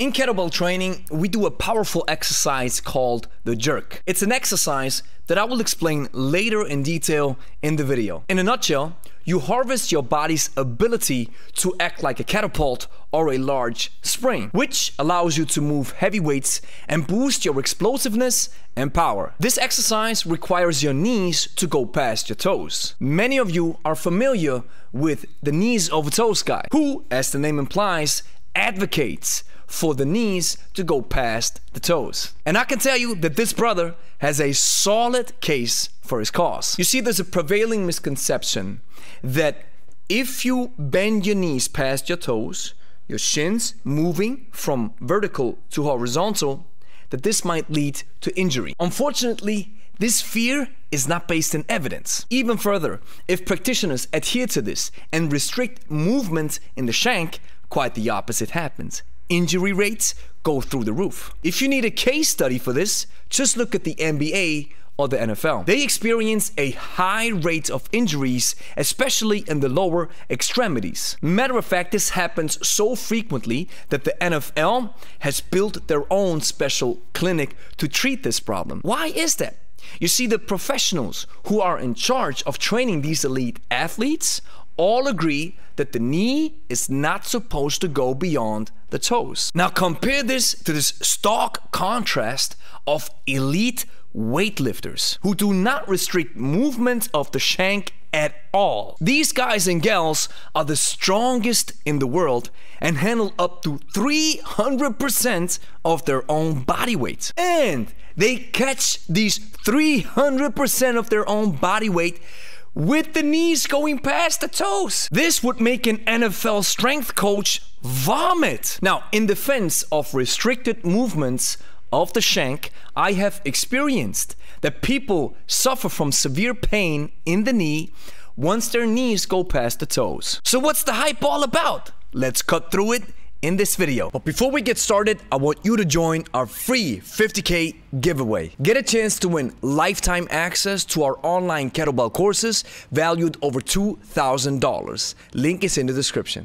In kettlebell training, we do a powerful exercise called the jerk. It's an exercise that I will explain later in detail in the video. In a nutshell, you harvest your body's ability to act like a catapult or a large spring, which allows you to move heavy weights and boost your explosiveness and power. This exercise requires your knees to go past your toes. Many of you are familiar with the knees over toes guy, who, as the name implies, advocates for the knees to go past the toes. And I can tell you that this brother has a solid case for his cause. You see, there's a prevailing misconception that if you bend your knees past your toes, your shins moving from vertical to horizontal, that this might lead to injury. Unfortunately, this fear is not based in evidence. Even further, if practitioners adhere to this and restrict movement in the shank, quite the opposite happens injury rates go through the roof. If you need a case study for this, just look at the NBA or the NFL. They experience a high rate of injuries, especially in the lower extremities. Matter of fact, this happens so frequently that the NFL has built their own special clinic to treat this problem. Why is that? You see, the professionals who are in charge of training these elite athletes all agree that the knee is not supposed to go beyond the toes. Now compare this to this stark contrast of elite weightlifters who do not restrict movement of the shank at all. These guys and gals are the strongest in the world and handle up to 300% of their own body weight. And they catch these 300% of their own body weight with the knees going past the toes. This would make an NFL strength coach vomit. Now, in defense of restricted movements of the shank, I have experienced that people suffer from severe pain in the knee once their knees go past the toes. So what's the hype all about? Let's cut through it in this video. But before we get started, I want you to join our free 50k giveaway. Get a chance to win lifetime access to our online kettlebell courses valued over $2,000. Link is in the description.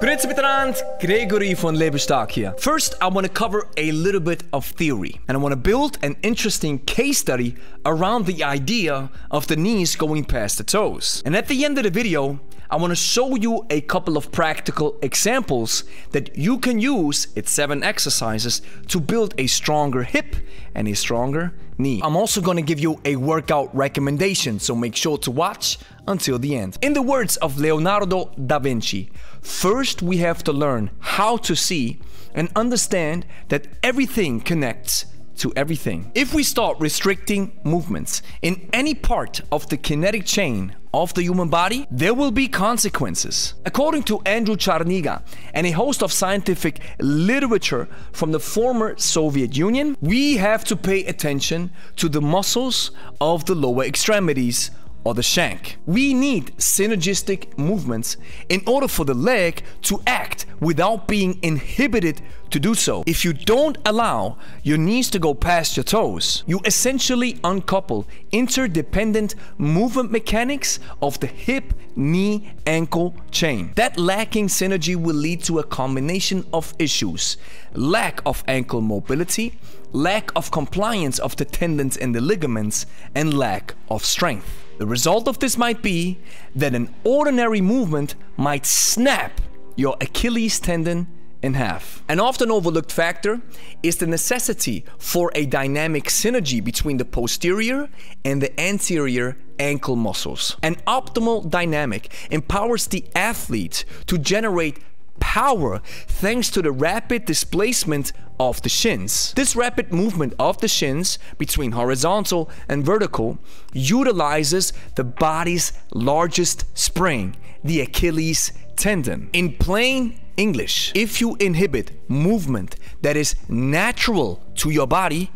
Miteinander, Gregory von Lebe Stark here. First, I want to cover a little bit of theory, and I want to build an interesting case study around the idea of the knees going past the toes. And at the end of the video, I want to show you a couple of practical examples that you can use, it's seven exercises, to build a stronger hip and a stronger knee. I'm also going to give you a workout recommendation, so make sure to watch until the end. In the words of Leonardo da Vinci, first we have to learn how to see and understand that everything connects to everything. If we start restricting movements in any part of the kinetic chain of the human body, there will be consequences. According to Andrew Charniga and a host of scientific literature from the former Soviet Union, we have to pay attention to the muscles of the lower extremities or the shank. We need synergistic movements in order for the leg to act without being inhibited to do so. If you don't allow your knees to go past your toes, you essentially uncouple interdependent movement mechanics of the hip, knee, ankle chain. That lacking synergy will lead to a combination of issues. Lack of ankle mobility, lack of compliance of the tendons and the ligaments, and lack of strength. The result of this might be that an ordinary movement might snap your Achilles tendon in half. An often overlooked factor is the necessity for a dynamic synergy between the posterior and the anterior ankle muscles. An optimal dynamic empowers the athlete to generate power thanks to the rapid displacement of the shins. This rapid movement of the shins between horizontal and vertical utilizes the body's largest spring, the Achilles tendon. In plain English, if you inhibit movement that is natural to your body,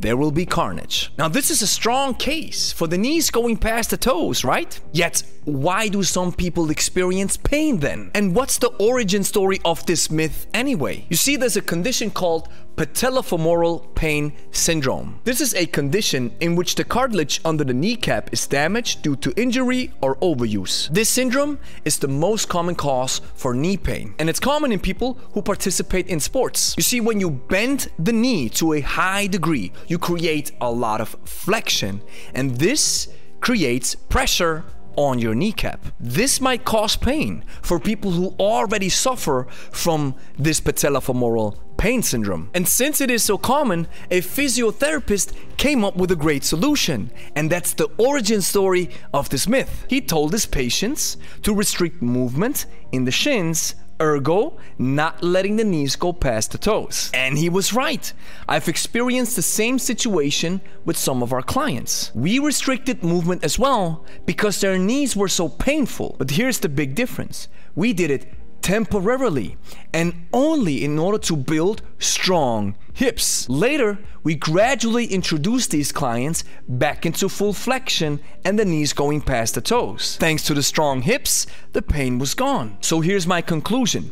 there will be carnage. Now, this is a strong case for the knees going past the toes, right? Yet, why do some people experience pain then? And what's the origin story of this myth anyway? You see, there's a condition called patellofemoral pain syndrome. This is a condition in which the cartilage under the kneecap is damaged due to injury or overuse. This syndrome is the most common cause for knee pain, and it's common in people who participate in sports. You see, when you bend the knee to a high degree, you create a lot of flexion, and this creates pressure on your kneecap. This might cause pain for people who already suffer from this patellofemoral pain syndrome. And since it is so common, a physiotherapist came up with a great solution. And that's the origin story of this myth. He told his patients to restrict movement in the shins ergo not letting the knees go past the toes. And he was right. I've experienced the same situation with some of our clients. We restricted movement as well because their knees were so painful. But here's the big difference. We did it temporarily and only in order to build strong hips. Later, we gradually introduce these clients back into full flexion and the knees going past the toes. Thanks to the strong hips, the pain was gone. So here's my conclusion.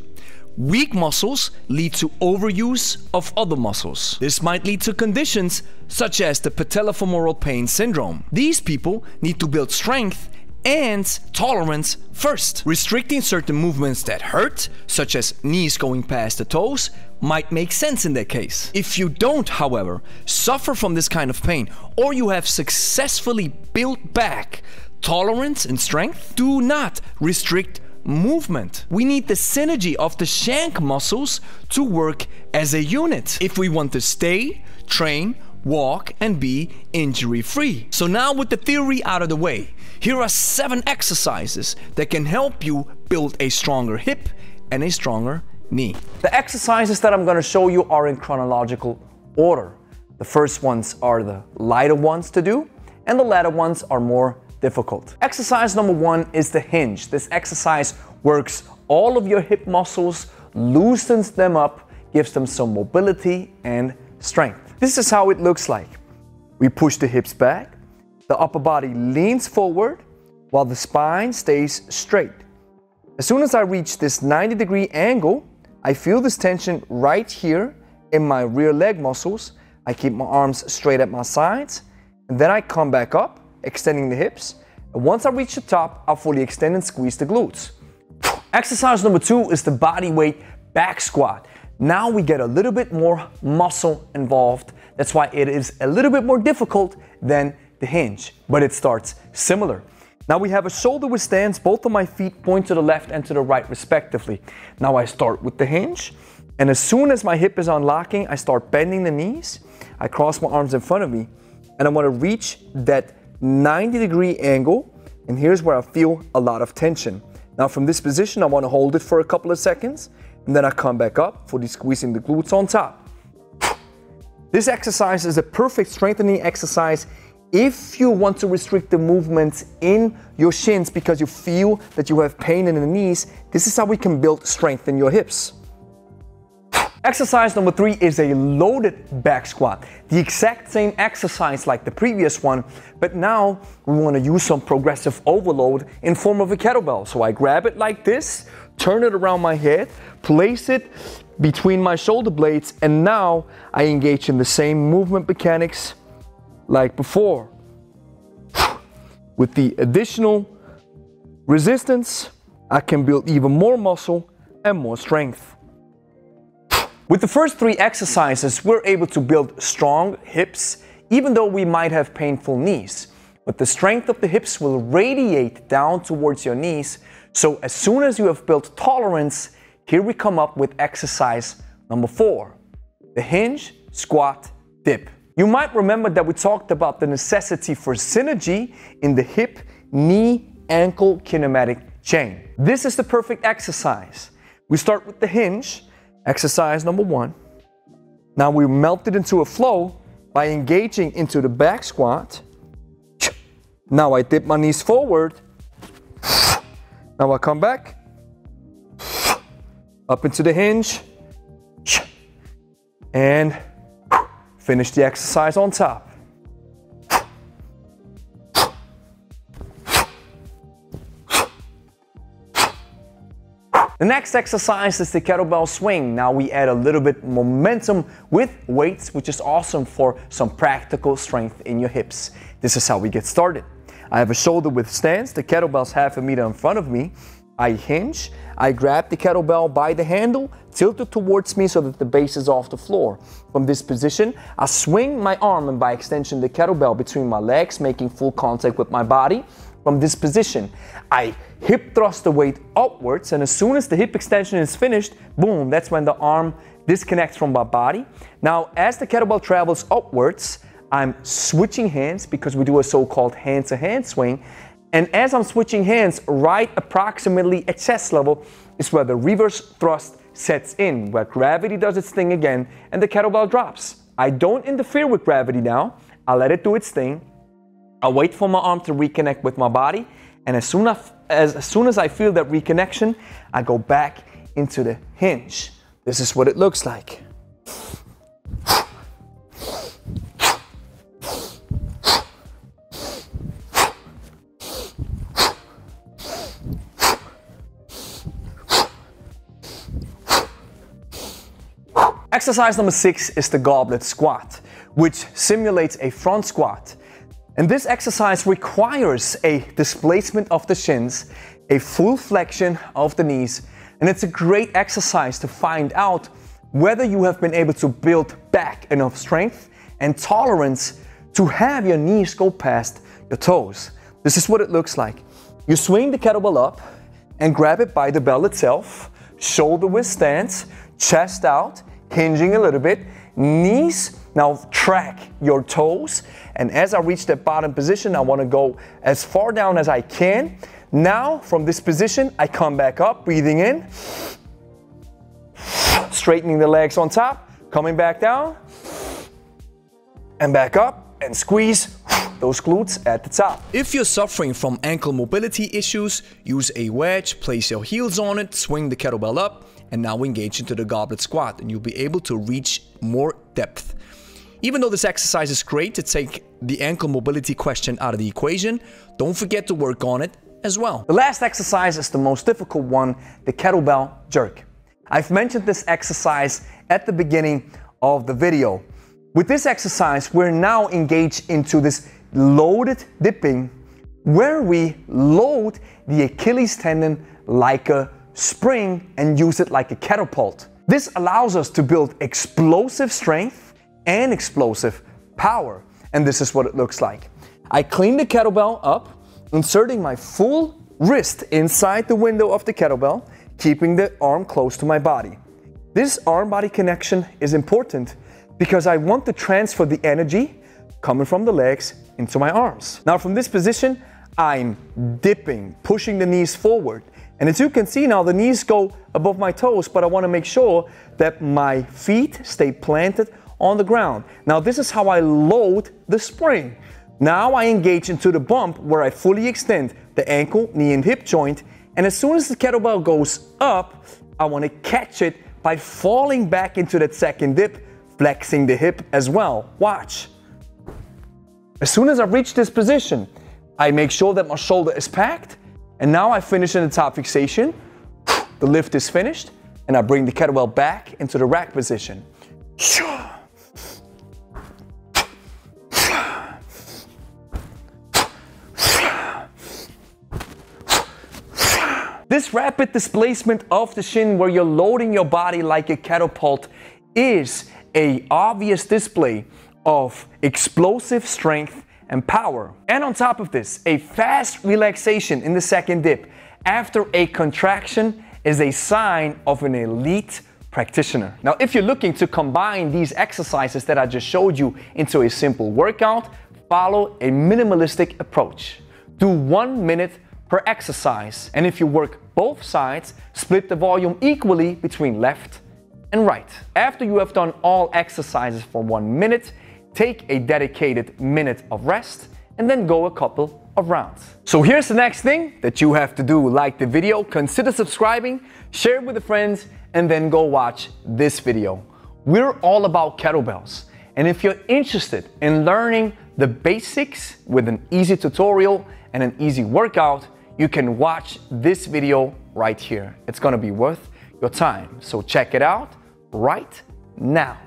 Weak muscles lead to overuse of other muscles. This might lead to conditions such as the patellofemoral pain syndrome. These people need to build strength and tolerance first. Restricting certain movements that hurt, such as knees going past the toes, might make sense in that case. If you don't, however, suffer from this kind of pain, or you have successfully built back tolerance and strength, do not restrict movement. We need the synergy of the shank muscles to work as a unit if we want to stay, train, walk, and be injury free. So, now with the theory out of the way, here are seven exercises that can help you build a stronger hip and a stronger knee. The exercises that I'm going to show you are in chronological order. The first ones are the lighter ones to do, and the latter ones are more difficult. Exercise number one is the hinge. This exercise works all of your hip muscles, loosens them up, gives them some mobility and strength. This is how it looks like. We push the hips back, the upper body leans forward while the spine stays straight. As soon as I reach this 90 degree angle, I feel this tension right here in my rear leg muscles. I keep my arms straight at my sides, and then I come back up, extending the hips. And once I reach the top, I'll fully extend and squeeze the glutes. Exercise number two is the body weight back squat. Now we get a little bit more muscle involved. That's why it is a little bit more difficult than the hinge, but it starts similar. Now we have a shoulder which stands, both of my feet point to the left and to the right respectively. Now I start with the hinge, and as soon as my hip is unlocking, I start bending the knees, I cross my arms in front of me, and I wanna reach that 90 degree angle, and here's where I feel a lot of tension. Now from this position, I wanna hold it for a couple of seconds, and then I come back up, fully squeezing the glutes on top. This exercise is a perfect strengthening exercise if you want to restrict the movements in your shins because you feel that you have pain in the knees, this is how we can build strength in your hips. Exercise number three is a loaded back squat. The exact same exercise like the previous one, but now we want to use some progressive overload in form of a kettlebell. So I grab it like this, turn it around my head, place it between my shoulder blades, and now I engage in the same movement mechanics like before. With the additional resistance, I can build even more muscle and more strength. With the first three exercises, we're able to build strong hips, even though we might have painful knees. But the strength of the hips will radiate down towards your knees. So as soon as you have built tolerance, here we come up with exercise number four, the hinge, squat, dip. You might remember that we talked about the necessity for synergy in the hip, knee, ankle kinematic chain. This is the perfect exercise. We start with the hinge, exercise number one. Now we melt it into a flow by engaging into the back squat. Now I dip my knees forward. Now I come back. Up into the hinge. And finish the exercise on top. The next exercise is the kettlebell swing. Now we add a little bit momentum with weights, which is awesome for some practical strength in your hips. This is how we get started. I have a shoulder width stance. The kettlebell's half a meter in front of me. I hinge. I grab the kettlebell by the handle, tilt it towards me so that the base is off the floor. From this position, I swing my arm and by extension the kettlebell between my legs, making full contact with my body. From this position, I hip thrust the weight upwards, and as soon as the hip extension is finished, boom, that's when the arm disconnects from my body. Now, as the kettlebell travels upwards, I'm switching hands because we do a so-called hand-to-hand swing. And as I'm switching hands, right approximately at chest level is where the reverse thrust sets in, where gravity does its thing again and the kettlebell drops. I don't interfere with gravity now. I let it do its thing. I wait for my arm to reconnect with my body, and as soon as, as, soon as I feel that reconnection, I go back into the hinge. This is what it looks like. Exercise number six is the goblet squat, which simulates a front squat. And this exercise requires a displacement of the shins, a full flexion of the knees, and it's a great exercise to find out whether you have been able to build back enough strength and tolerance to have your knees go past your toes. This is what it looks like. You swing the kettlebell up and grab it by the bell itself, shoulder width stance, chest out, hinging a little bit, knees now track your toes. And as I reach that bottom position, I wanna go as far down as I can. Now, from this position, I come back up, breathing in, straightening the legs on top, coming back down, and back up, and squeeze those glutes at the top. If you're suffering from ankle mobility issues, use a wedge, place your heels on it, swing the kettlebell up, and now we engage into the goblet squat, and you'll be able to reach more depth. Even though this exercise is great to take the ankle mobility question out of the equation, don't forget to work on it as well. The last exercise is the most difficult one, the kettlebell jerk. I've mentioned this exercise at the beginning of the video. With this exercise, we're now engaged into this loaded dipping where we load the Achilles tendon like a spring and use it like a catapult. This allows us to build explosive strength and explosive power. And this is what it looks like. I clean the kettlebell up, inserting my full wrist inside the window of the kettlebell, keeping the arm close to my body. This arm-body connection is important because I want to transfer the energy coming from the legs into my arms. Now from this position, I'm dipping, pushing the knees forward. And as you can see now, the knees go above my toes, but I wanna make sure that my feet stay planted on the ground. Now this is how I load the spring. Now I engage into the bump where I fully extend the ankle, knee and hip joint and as soon as the kettlebell goes up, I want to catch it by falling back into that second dip, flexing the hip as well. Watch. As soon as I reach this position, I make sure that my shoulder is packed and now I finish in the top fixation. The lift is finished and I bring the kettlebell back into the rack position. This rapid displacement of the shin where you're loading your body like a catapult is a obvious display of explosive strength and power. And on top of this, a fast relaxation in the second dip after a contraction is a sign of an elite practitioner. Now, if you're looking to combine these exercises that I just showed you into a simple workout, follow a minimalistic approach. Do one minute per exercise. And if you work both sides, split the volume equally between left and right. After you have done all exercises for one minute, take a dedicated minute of rest and then go a couple of rounds. So here's the next thing that you have to do. Like the video, consider subscribing, share it with your friends, and then go watch this video. We're all about kettlebells. And if you're interested in learning the basics with an easy tutorial and an easy workout, you can watch this video right here. It's gonna be worth your time. So check it out right now.